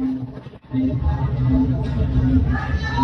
Thank you.